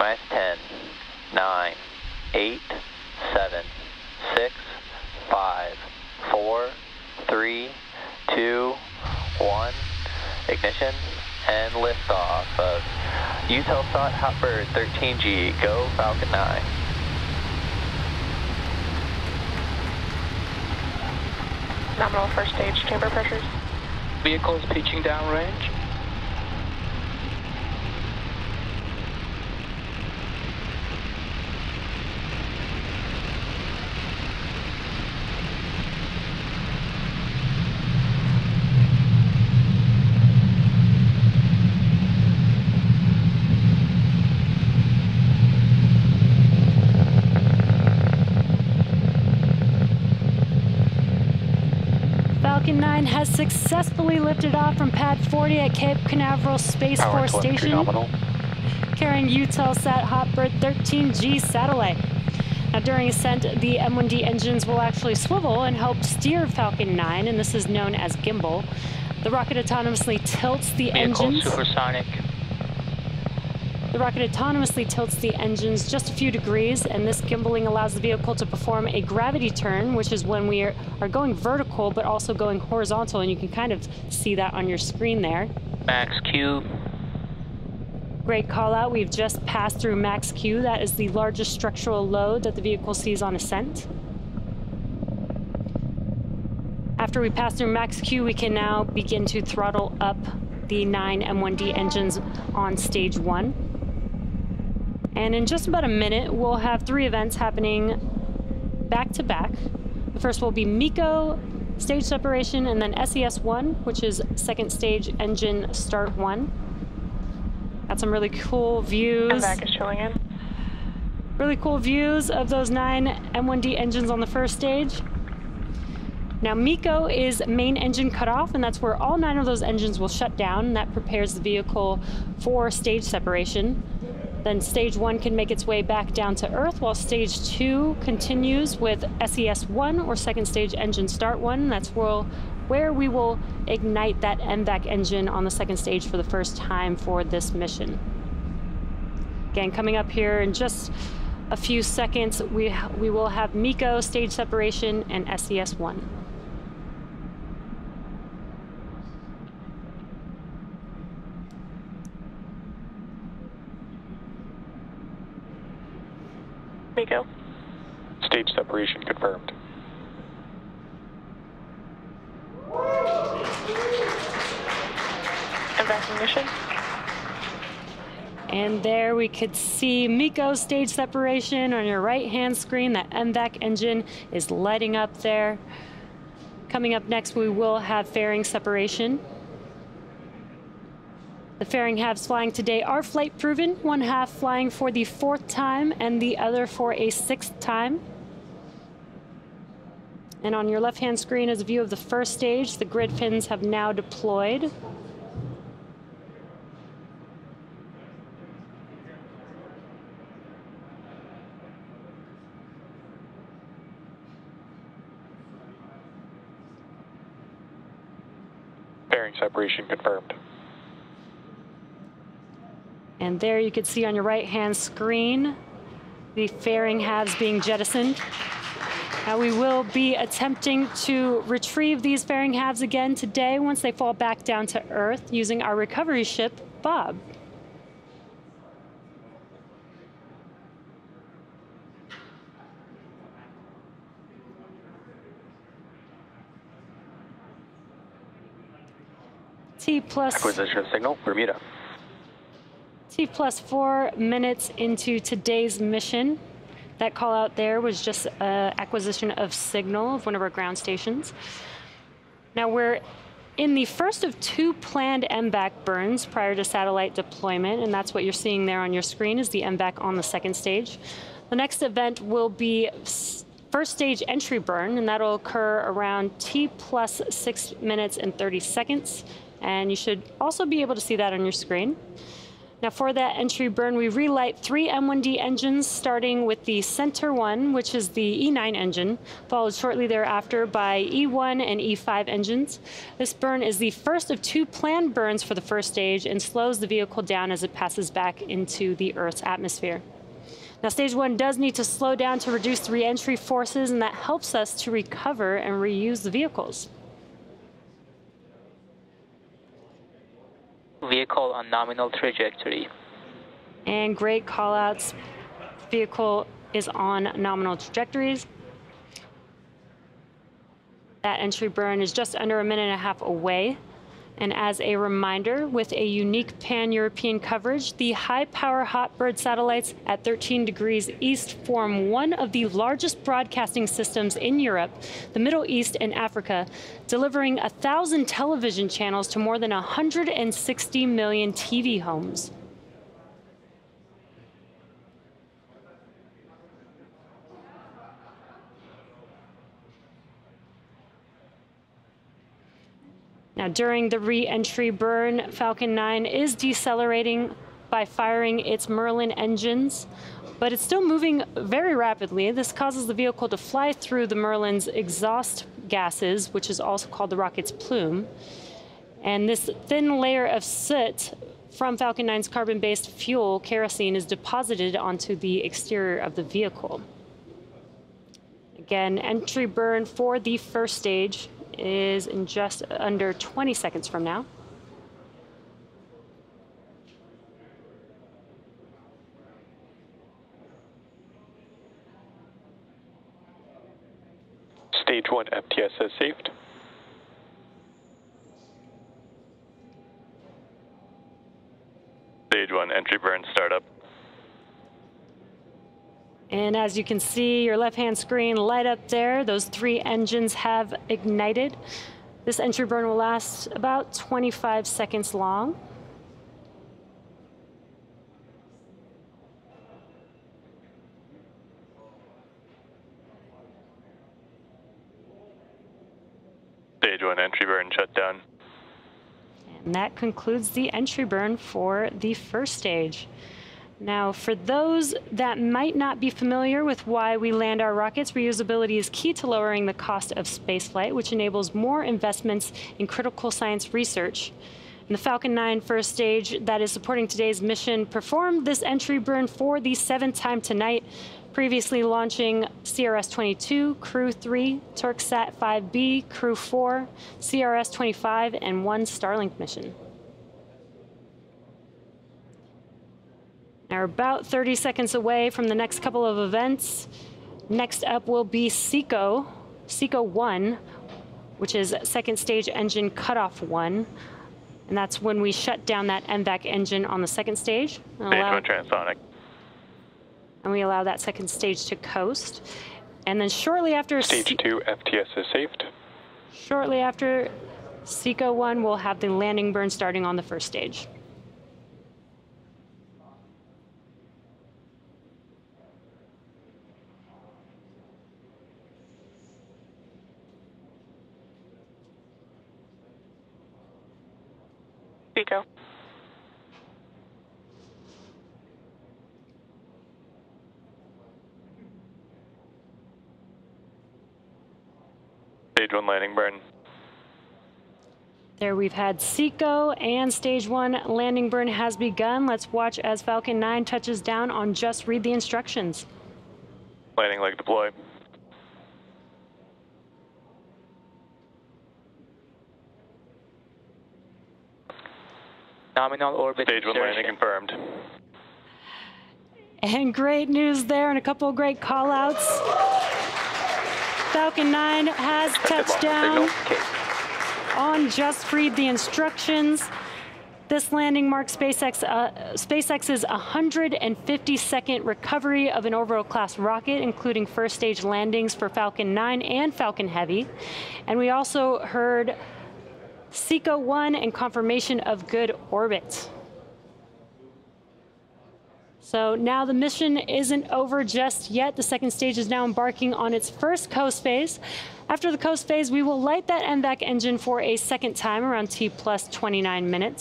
minus 10, 9, 8, 7, 6, 5, 4, 3, 2, 1. Ignition and liftoff of Eutelsat Hotbird 13G. Go Falcon 9. Nominal first stage chamber pressures. Vehicles pitching downrange. Falcon 9 has successfully lifted off from Pad 40 at Cape Canaveral Space Power Force Station, nominal. carrying Eutelsat Hotbird 13G satellite. Now, during ascent, the M1D engines will actually swivel and help steer Falcon 9, and this is known as gimbal. The rocket autonomously tilts the Vehicle engines. supersonic. The rocket autonomously tilts the engines just a few degrees, and this gimbaling allows the vehicle to perform a gravity turn, which is when we are, are going vertical but also going horizontal, and you can kind of see that on your screen there. Max Q. Great call out. We've just passed through max Q. That is the largest structural load that the vehicle sees on ascent. After we pass through max Q, we can now begin to throttle up the nine M1D engines on stage one. And in just about a minute, we'll have three events happening back to back. The first will be MECO stage separation and then SES1, which is second stage engine start one. Got some really cool views. And back is showing in. Really cool views of those nine M1D engines on the first stage. Now, MECO is main engine cutoff, and that's where all nine of those engines will shut down, that prepares the vehicle for stage separation. Then stage one can make its way back down to Earth, while stage two continues with SES1 or second stage engine start one. That's where, where we will ignite that MVAC engine on the second stage for the first time for this mission. Again, coming up here in just a few seconds, we, we will have MECO stage separation and SES1. MECO. Stage separation confirmed. MVAC ignition. And there we could see MECO stage separation on your right hand screen. That MVAC engine is lighting up there. Coming up next, we will have fairing separation. The fairing halves flying today are flight proven, one half flying for the fourth time and the other for a sixth time. And on your left hand screen is a view of the first stage. The grid fins have now deployed. Fairing separation confirmed. And there you can see on your right hand screen the fairing halves being jettisoned. Now we will be attempting to retrieve these fairing halves again today once they fall back down to Earth using our recovery ship, Bob. T plus Acquisition signal, Bermuda. T plus four minutes into today's mission. That call out there was just uh, acquisition of signal of one of our ground stations. Now we're in the first of two planned MVAC burns prior to satellite deployment, and that's what you're seeing there on your screen is the MVAC on the second stage. The next event will be first stage entry burn, and that'll occur around T plus six minutes and 30 seconds. And you should also be able to see that on your screen. Now, for that entry burn, we relight three M1D engines, starting with the center one, which is the E9 engine, followed shortly thereafter by E1 and E5 engines. This burn is the first of two planned burns for the first stage and slows the vehicle down as it passes back into the Earth's atmosphere. Now, stage one does need to slow down to reduce the reentry forces, and that helps us to recover and reuse the vehicles. Vehicle on nominal trajectory. And great callouts. Vehicle is on nominal trajectories. That entry burn is just under a minute and a half away. And as a reminder, with a unique pan-European coverage, the high-power Hotbird satellites at 13 degrees east form one of the largest broadcasting systems in Europe, the Middle East, and Africa, delivering a thousand television channels to more than 160 million TV homes. Now, during the re-entry burn, Falcon 9 is decelerating by firing its Merlin engines, but it's still moving very rapidly. This causes the vehicle to fly through the Merlin's exhaust gases, which is also called the rocket's plume. And this thin layer of soot from Falcon 9's carbon-based fuel, kerosene, is deposited onto the exterior of the vehicle. Again, entry burn for the first stage is in just under 20 seconds from now. Stage 1 FTS has saved. Stage 1 entry burn startup. And as you can see, your left-hand screen light up there. Those three engines have ignited. This entry burn will last about 25 seconds long. Stage 1 entry burn shut down. And that concludes the entry burn for the first stage. Now, for those that might not be familiar with why we land our rockets, reusability is key to lowering the cost of spaceflight, which enables more investments in critical science research. And the Falcon 9 first stage that is supporting today's mission performed this entry burn for the seventh time tonight, previously launching CRS-22, Crew 3, Turksat 5B, Crew 4, CRS-25, and one Starlink mission. Now we're about 30 seconds away from the next couple of events. Next up will be SECO, SECO 1, which is second stage engine cutoff 1. And that's when we shut down that MVAC engine on the second stage. And, allow, 1 transonic. and we allow that second stage to coast. And then shortly after Stage Se- 2 FTS is saved. shortly after SECO 1, we'll have the landing burn starting on the first stage. Pico. Stage 1 landing burn. There we've had SECO and stage one landing burn has begun. Let's watch as Falcon 9 touches down on just read the instructions. Landing leg deploy. Nominal orbit Stage 1 landing confirmed. And great news there and a couple of great call outs. Falcon 9 has touched down on just read the instructions. This landing marks SpaceX, uh, SpaceX's 152nd recovery of an orbital class rocket, including first stage landings for Falcon 9 and Falcon Heavy. And we also heard SECO 1 and confirmation of good orbit. So now the mission isn't over just yet. The second stage is now embarking on its first coast phase. After the coast phase, we will light that MVAC engine for a second time around T plus 29 minutes.